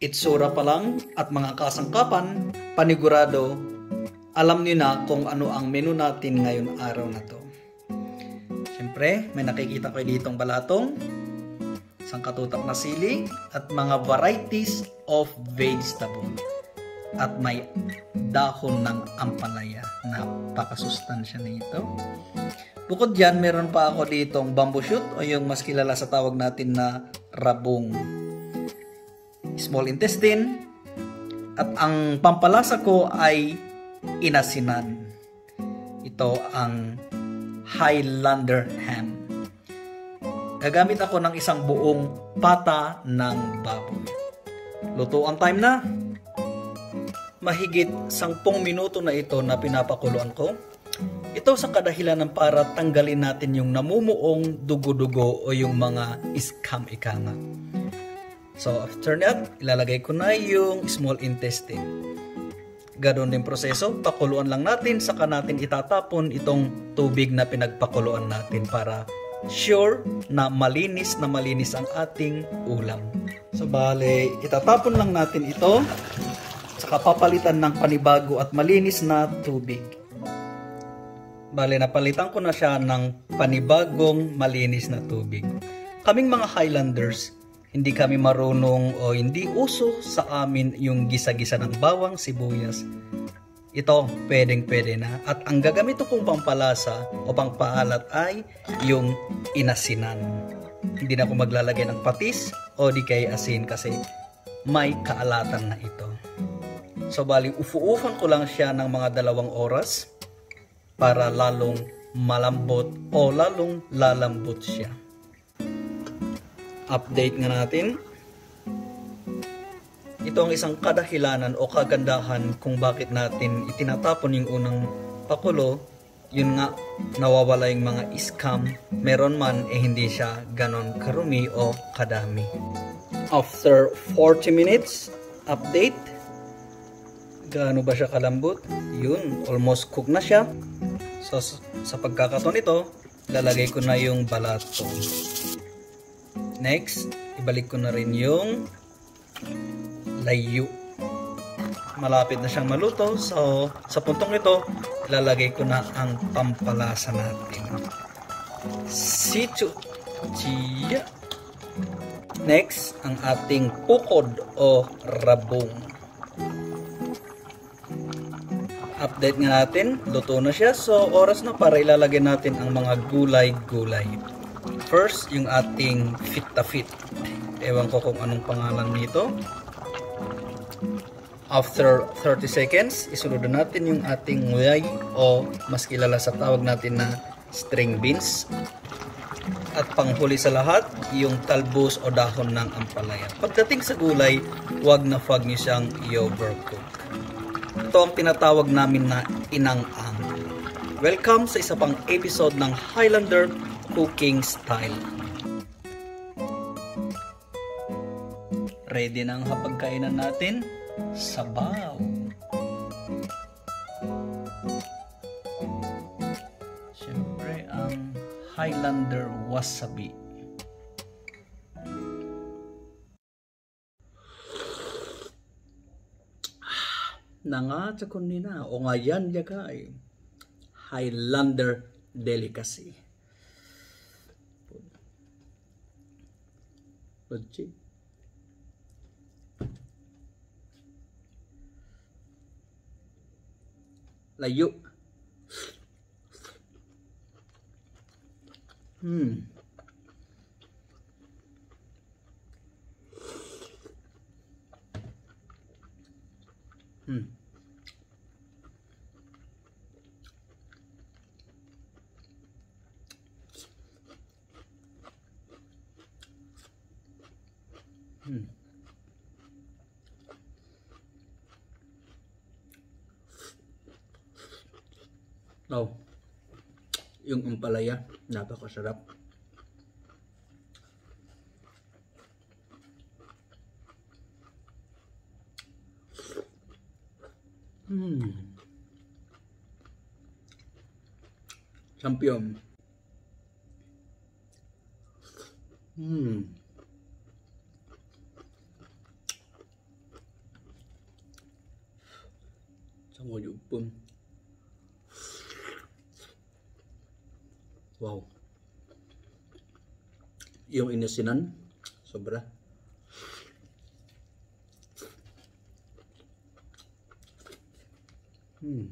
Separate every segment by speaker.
Speaker 1: Itsura pa lang at mga kasangkapan, panigurado, alam niyo na kung ano ang menu natin ngayon araw na to. Siyempre, may nakikita ko ditong balatong, sangkatutak na sili, at mga varieties of vegetable. At may dahon ng ampalaya. Napakasustansya nito. Bukod dyan, meron pa ako ditong bamboo shoot o yung mas kilala sa tawag natin na rabong small intestine. At ang pampalasa ko ay inasinan. Ito ang Highlander ham. Gagamit ako ng isang buong pata ng baboy. Luto ang time na. Mahigit 10 minuto na ito na pinapakuluan ko. Ito sa kadahilan ng para tanggalin natin yung namumuong dugo-dugo o yung mga iskam ikanga. So after that, ilalagay ko na yung small intestine. Ganon din proseso, pakuluan lang natin, saka natin itatapon itong tubig na pinagpakuluan natin para sure na malinis na malinis ang ating ulam. So bale, itatapon lang natin ito, saka papalitan ng panibago at malinis na tubig. Bale, napalitan ko na siya ng panibagong malinis na tubig. Kaming mga Highlanders, hindi kami marunong o hindi uso sa amin yung gisa-gisa ng bawang, sibuyas. Ito, pwedeng pwede na. At ang gagamit kong pampalasa o pangpaalat ay yung inasinan. Hindi na ako maglalagay ng patis o di kay asin kasi may kaalatan na ito. So bali, ufu-ufan ko lang siya ng mga dalawang oras para lalong malambot o lalong lalambot siya update nga natin. Ito ang isang kadahilanan o kagandahan kung bakit natin itinatapon yung unang pakulo. Yun nga, nawawala yung mga iskam. Meron man, eh hindi siya ganon karumi o kadami. After 40 minutes, update. Gaano ba siya kalambot? Yun, almost cook na siya. So, sa pagkakaton ito, lalagay ko na yung balato. Next, ibalik ko na rin yung layu. Malapit na siyang maluto. So, sa puntong ito, ilalagay ko na ang pampalasa natin. Sichu chia. Next, ang ating pukod o rabong. Update nga natin, luto na siya. So, oras na para ilalagay natin ang mga gulay-gulay. First, yung ating fit ta fit. Ewan ko kung anong pangalan nito. After 30 seconds, isunod natin yung ating nguyay o mas kilala sa tawag natin na string beans. At panghuli sa lahat, yung talbos o dahon ng ampalaya. Pagdating sa gulay, wag na wag nyo siyang i-overcook. Ito ang tinatawag namin na inang-ang. Welcome sa isa pang episode ng Highlander cooking style. Ready na ang hapagkainan natin? Sabaw! Siyempre ang Highlander Wasabi. Nanga tsakon nina o ngayan yaga ay Highlander delicacy. Legit. Layo. Hmm. Hmm. Hmm. Oh. Yung umpalaya, napakasarap. Hmm. Champion. Hmm. Spoon. Wow. Yung inisinan, sobra. Hmm.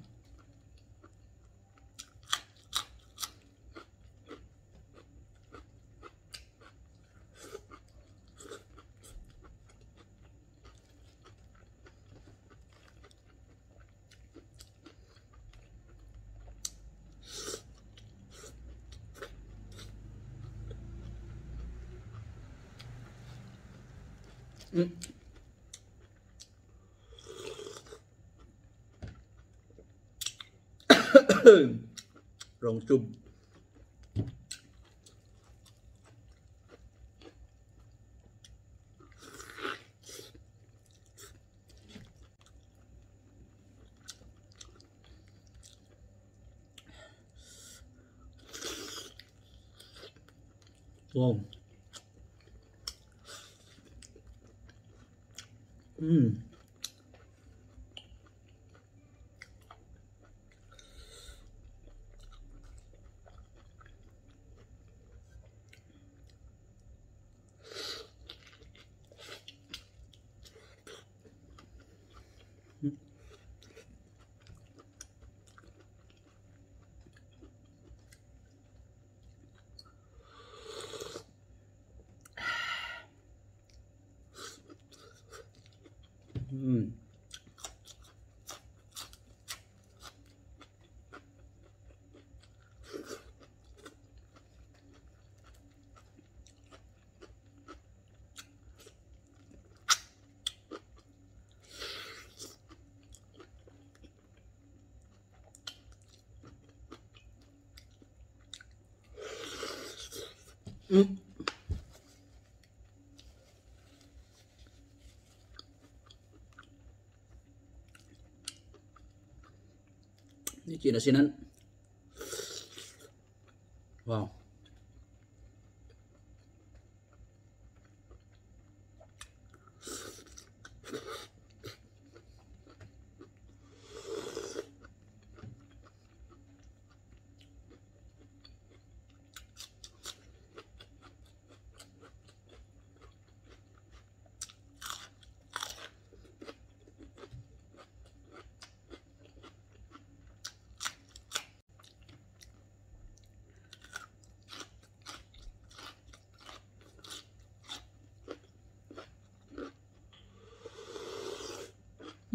Speaker 1: ừ. rồng trùng Wow. Mm. 嗯。嗯。Ini kinasinan.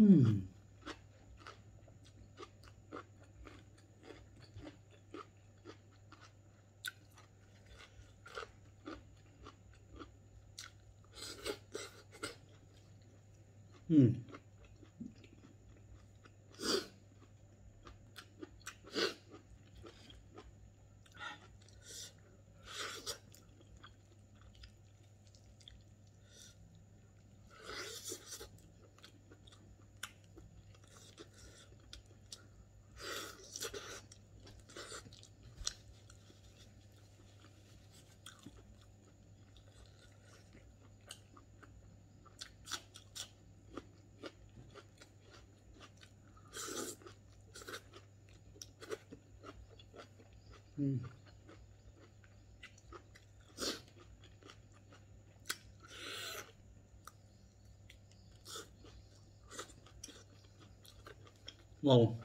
Speaker 1: Hmm. Hmm. Wow.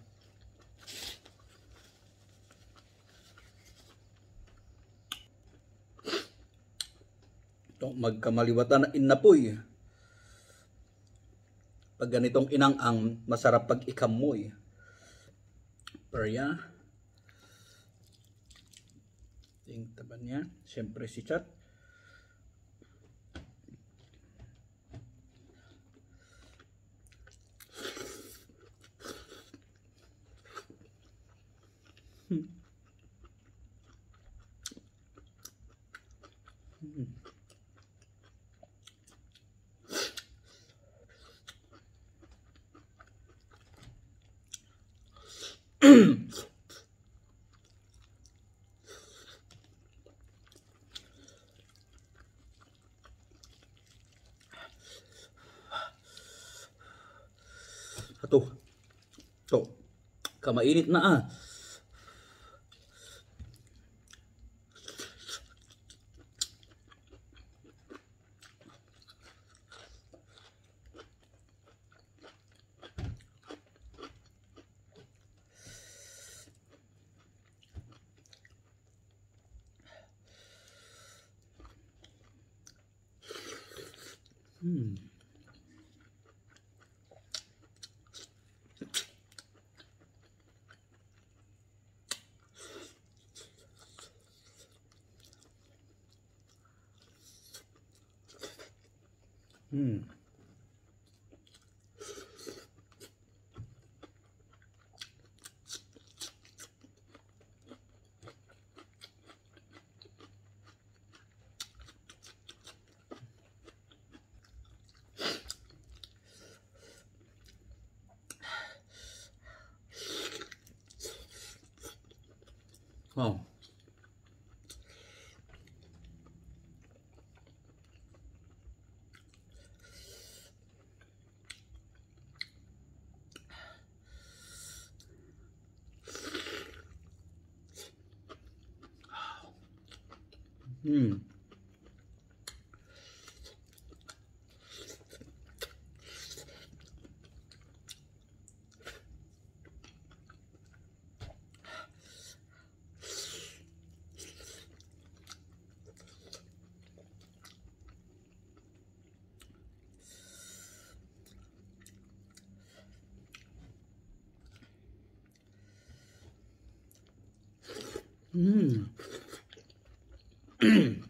Speaker 1: Itong magkamaliwatan na inapoy. Pag ganitong inang ang masarap pag ikamoy. Pero yan. Ting niya. Siyempre si chat. Mm-hmm.
Speaker 2: Kamainit na ah. Hmm. Hmm. Wow. Hmm.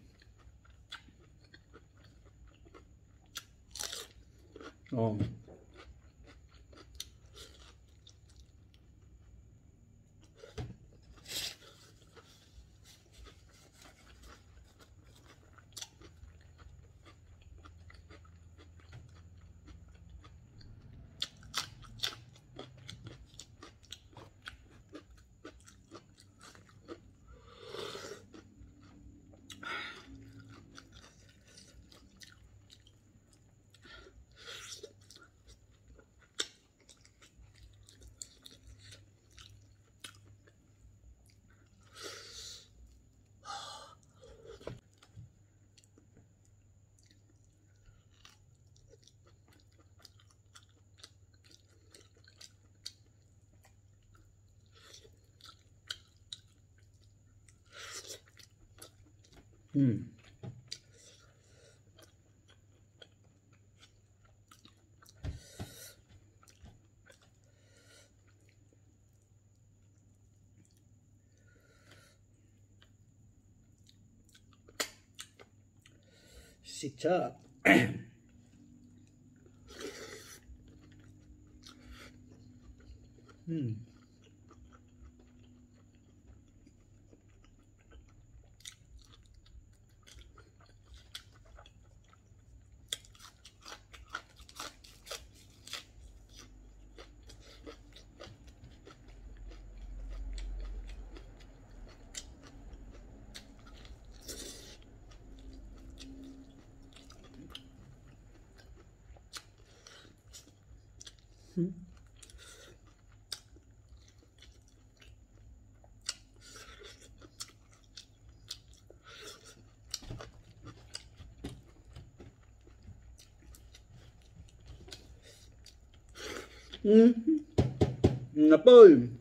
Speaker 2: oh. Hmm. Si Chuck. Hmm. Hmm. Nga Paul.